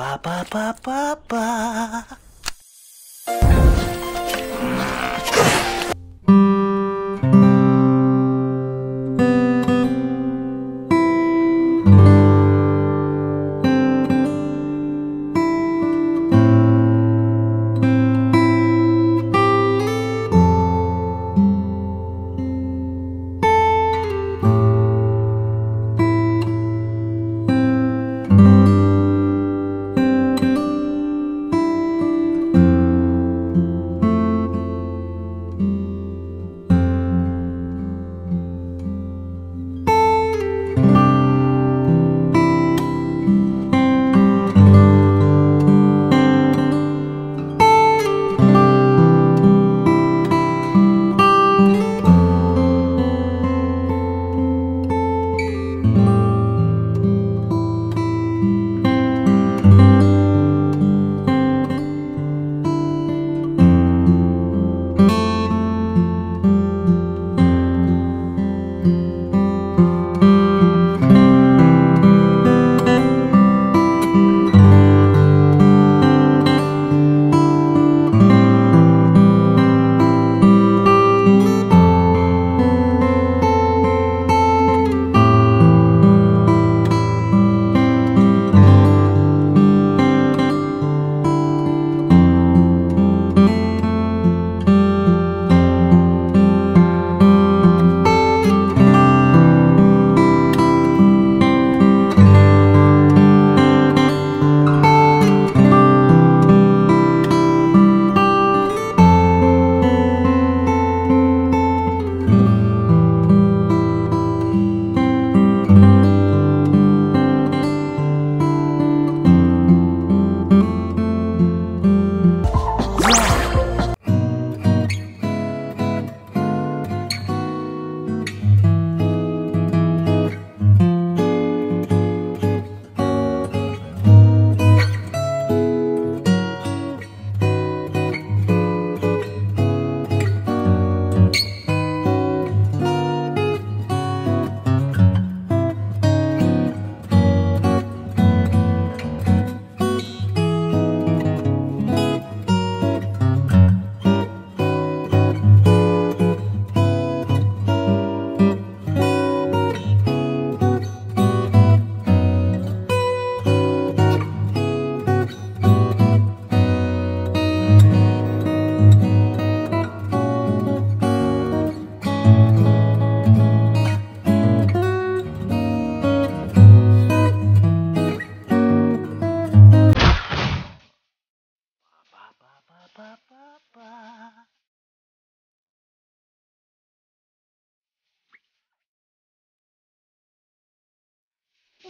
Ba ba ba ba ba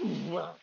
ba.